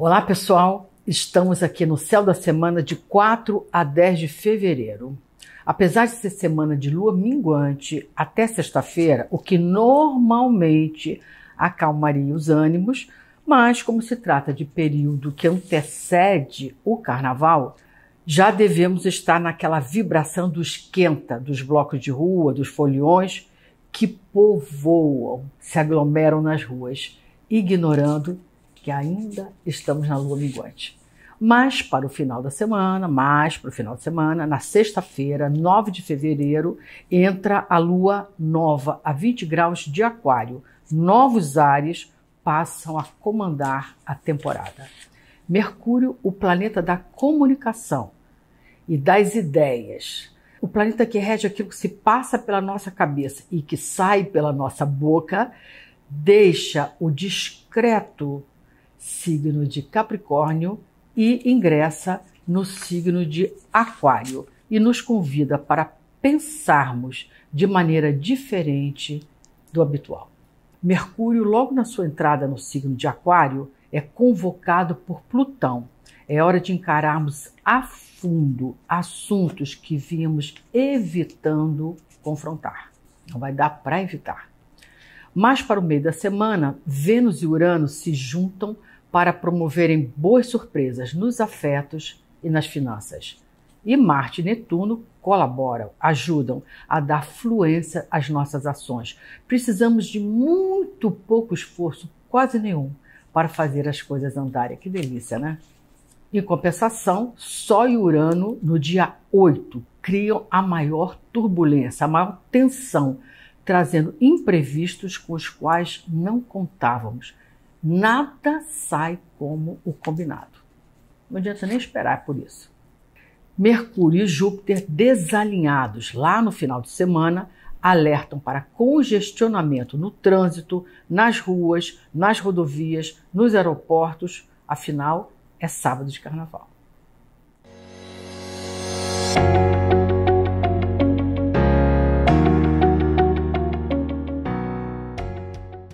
Olá, pessoal. Estamos aqui no céu da semana de 4 a 10 de fevereiro. Apesar de ser semana de lua minguante até sexta-feira, o que normalmente acalmaria os ânimos, mas como se trata de período que antecede o carnaval, já devemos estar naquela vibração do esquenta dos blocos de rua, dos foliões que povoam, se aglomeram nas ruas, ignorando ainda estamos na lua minguante. Mas para o final da semana, mais para o final de semana, na sexta-feira, 9 de fevereiro, entra a lua nova a 20 graus de Aquário. Novos ares passam a comandar a temporada. Mercúrio, o planeta da comunicação e das ideias. O planeta que rege aquilo que se passa pela nossa cabeça e que sai pela nossa boca, deixa o discreto signo de Capricórnio e ingressa no signo de Aquário e nos convida para pensarmos de maneira diferente do habitual. Mercúrio, logo na sua entrada no signo de Aquário, é convocado por Plutão. É hora de encararmos a fundo assuntos que vínhamos evitando confrontar. Não vai dar para evitar. Mas para o meio da semana, Vênus e Urano se juntam para promoverem boas surpresas nos afetos e nas finanças. E Marte e Netuno colaboram, ajudam a dar fluência às nossas ações. Precisamos de muito pouco esforço, quase nenhum, para fazer as coisas andarem. Que delícia, né? Em compensação, Sol e Urano, no dia 8, criam a maior turbulência, a maior tensão, trazendo imprevistos com os quais não contávamos Nada sai como o combinado. Não adianta nem esperar por isso. Mercúrio e Júpiter desalinhados lá no final de semana alertam para congestionamento no trânsito, nas ruas, nas rodovias, nos aeroportos. Afinal, é sábado de carnaval.